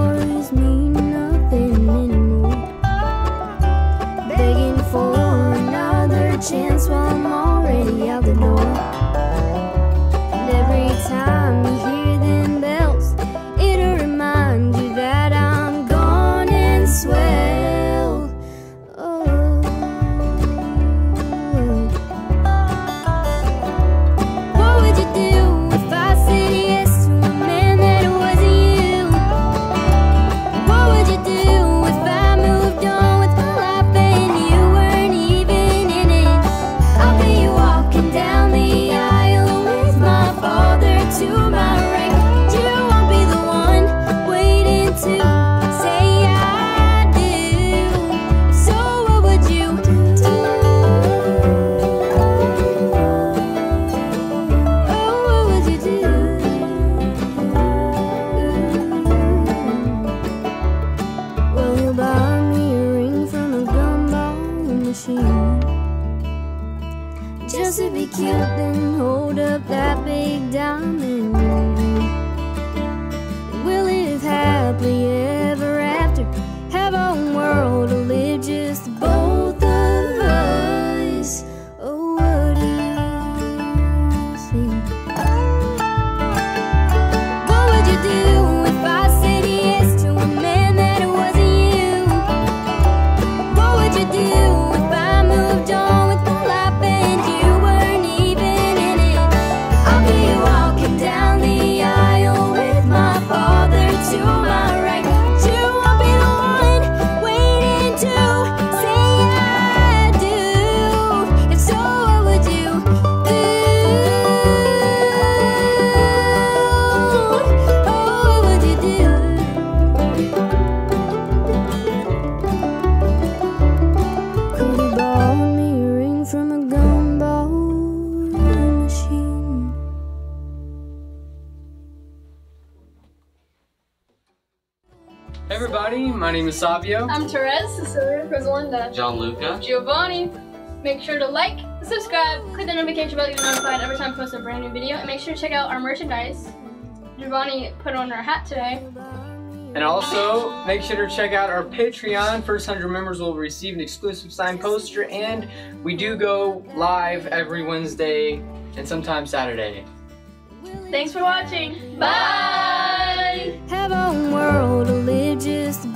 Stories mean Cause it'd be cute, then hold up that big diamond ring. Hey everybody, my name is Savio. I'm Therese, Cecilia, Rosalinda, Gianluca, Giovanni. Make sure to like, subscribe, click the notification bell to get notified every time I post a brand new video, and make sure to check out our merchandise. Giovanni put on our hat today. And also, make sure to check out our Patreon. First 100 members will receive an exclusive signed poster, and we do go live every Wednesday and sometimes Saturday. Thanks for watching. Bye! just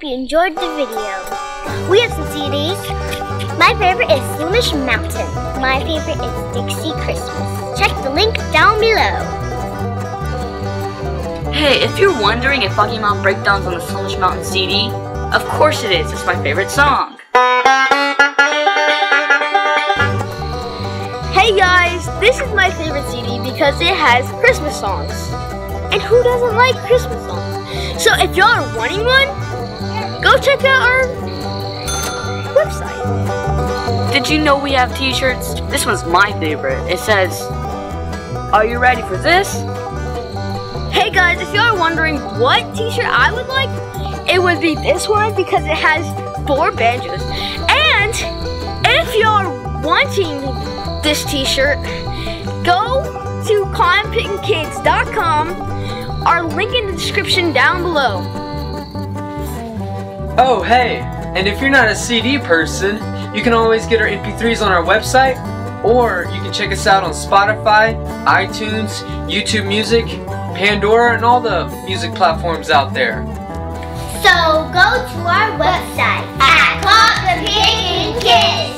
guys, hope you enjoyed the video. We have some CDs. My favorite is Slumish Mountain. My favorite is Dixie Christmas. Check the link down below. Hey, if you're wondering if Foggy Mountain Breakdown's on the Slumish Mountain CD, of course it is. It's my favorite song. Hey guys, this is my favorite CD because it has Christmas songs. And who doesn't like Christmas songs? So if y'all are wanting one, go check out our website. Did you know we have t-shirts? This one's my favorite. It says, Are you ready for this? Hey guys, if y'all are wondering what t-shirt I would like, it would be this one because it has four banjos. And if are wanting this t-shirt, go to cottonpickinkids.com. Our link in the description down below. Oh, hey, and if you're not a CD person, you can always get our MP3s on our website, or you can check us out on Spotify, iTunes, YouTube Music, Pandora, and all the music platforms out there. So go to our website at in kids.